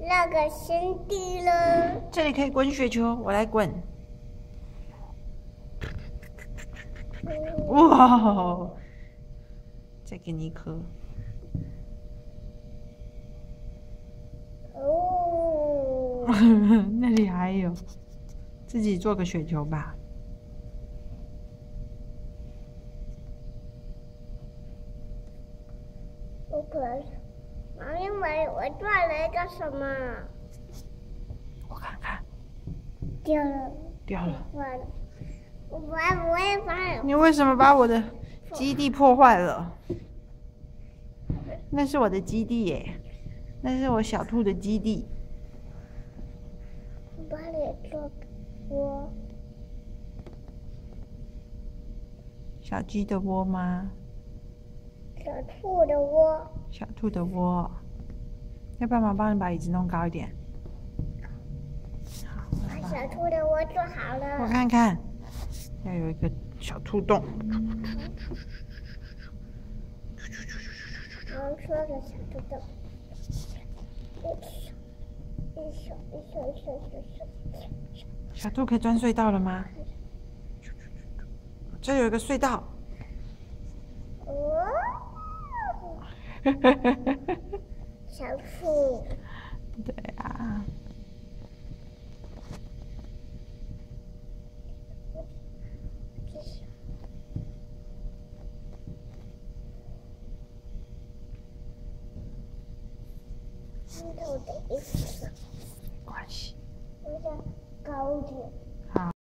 那个先地了，这里可以滚雪球，我来滚。哇！再给你一颗。哦，那里还有，自己做个雪球吧。我可能！妈，因为我断了一个什么？我看看，掉了，掉了。我把我也把你为什么把我的基地破坏了？那是我的基地耶，那是我小兔的基地。把你做窝，小鸡的窝吗？小兔的窝。小兔的窝。要不要妈帮你把椅子弄高一点？把小兔的窝做好了我。看看，要有一个小兔洞。嗯、黄色的小兔洞。小兔可以钻隧道了吗？这有一个隧道。小兔。对啊。石头的意思。关系。我想高点。